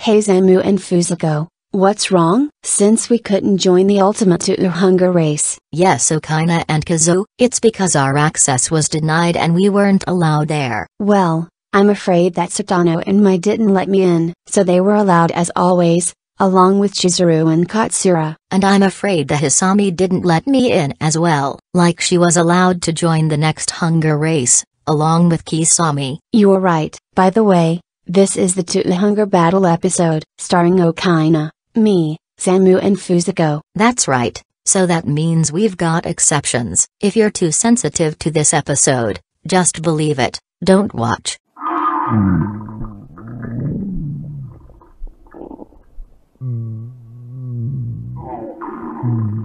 Hey Zanmu and Fusako, what's wrong? Since we couldn't join the Ultimate Touhou Hunger race. Yes, Okina and Kazu, it's because our access was denied and we weren't allowed there. Well, I'm afraid that Satono and Mai didn't let me in, so they were allowed as always, along with Chizuru and Katsura. And I'm afraid the Hisami didn't let me in as well, like she was allowed to join the next hunger race, along with Kisami. You are right. By the way, this is the Touhou Hunger Battle episode, starring Okina, me, Zanmu, and Fusako. That's right, so that means we've got exceptions. If you're too sensitive to this episode, just believe it, don't watch. Hmm. Hmm. Hmm.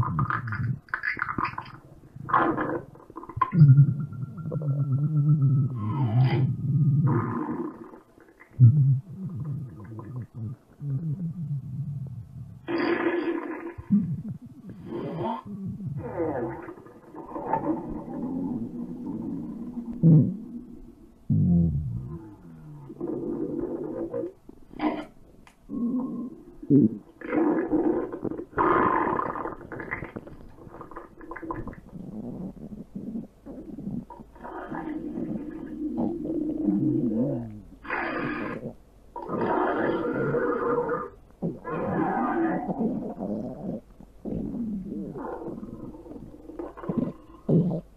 ハハハハ。create.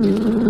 Mm-hmm.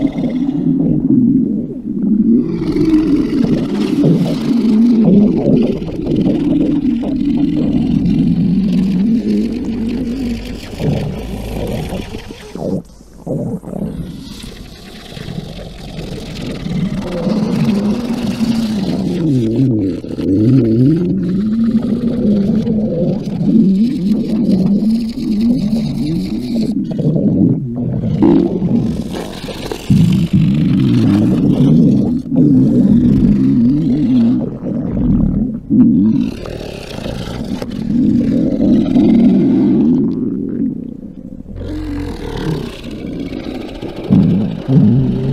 Mm-hmm.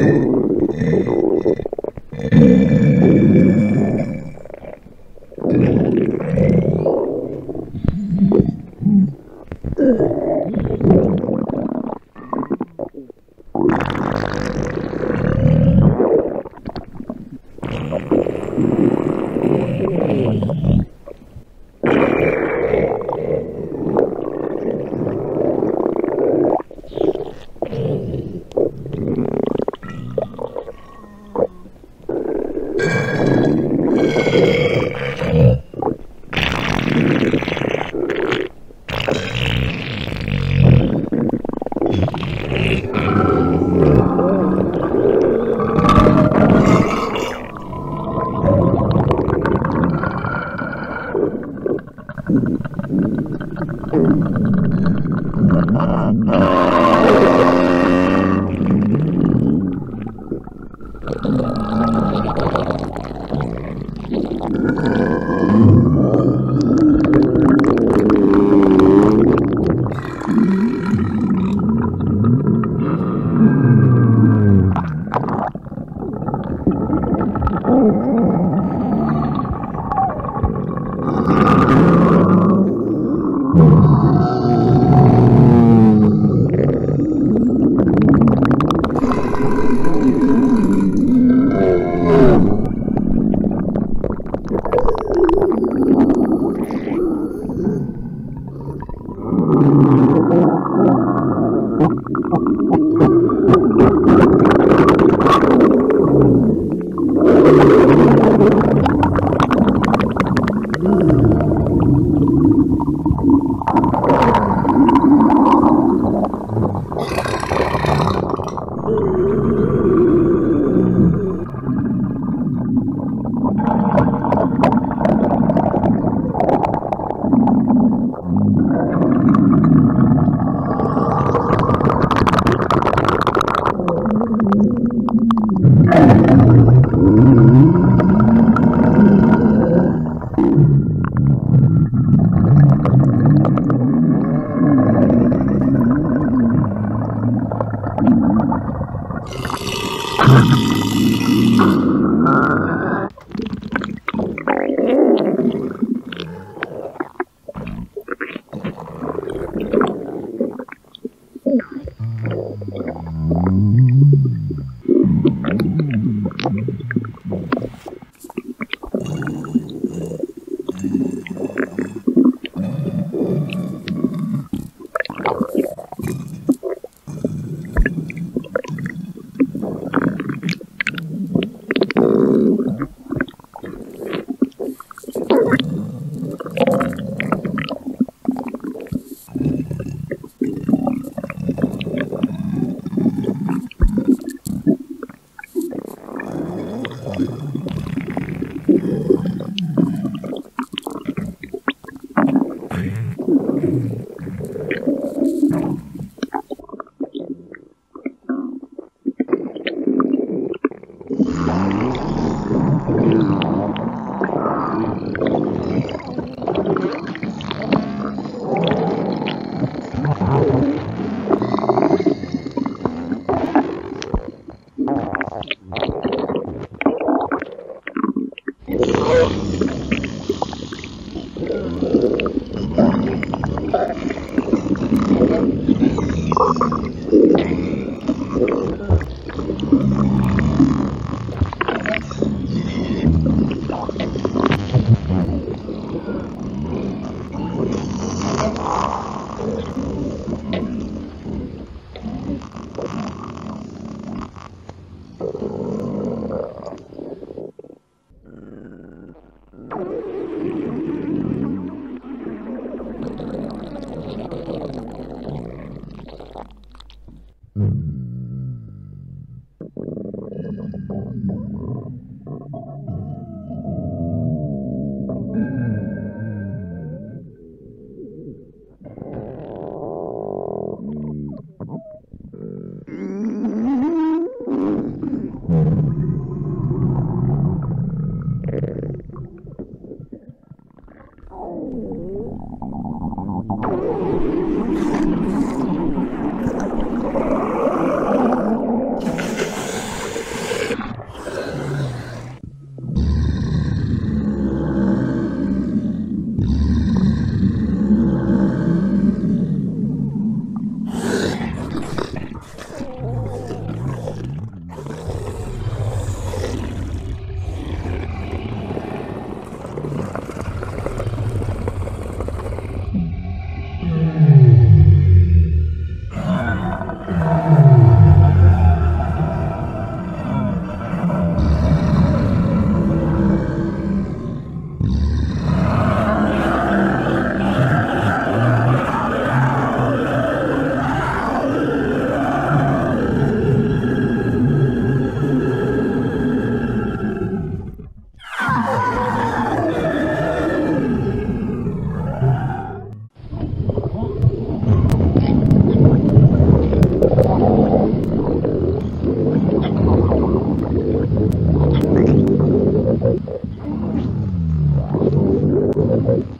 Yeah. Música Right.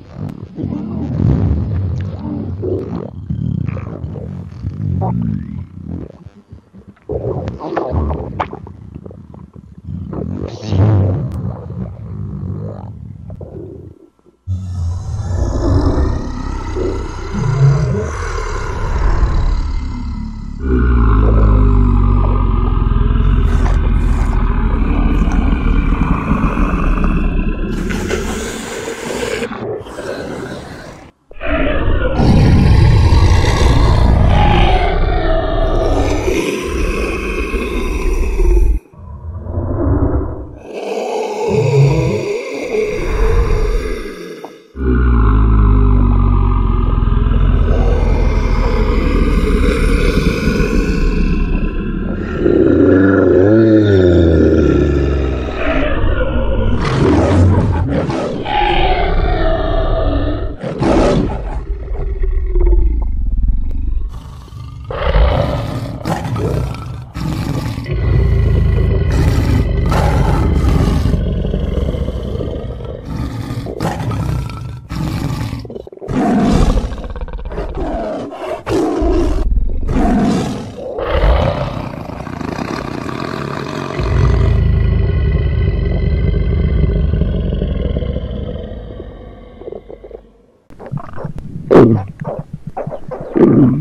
Yeah.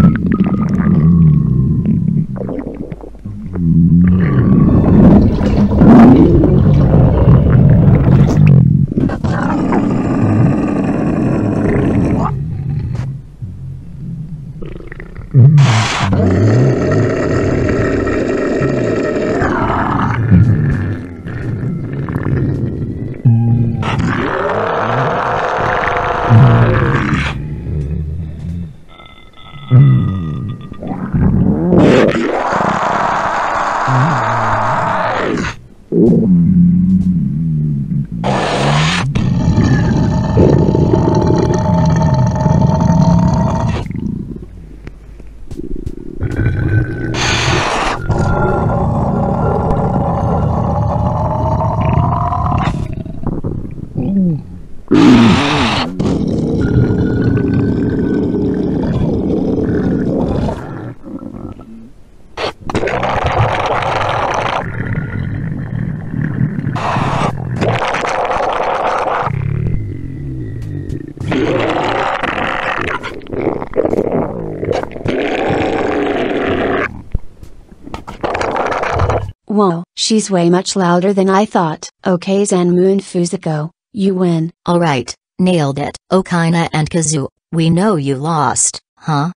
she's way much louder than I thought. Okay Zanmu and Fusako, you win. Alright, nailed it. Okina and Kazu, we know you lost, huh?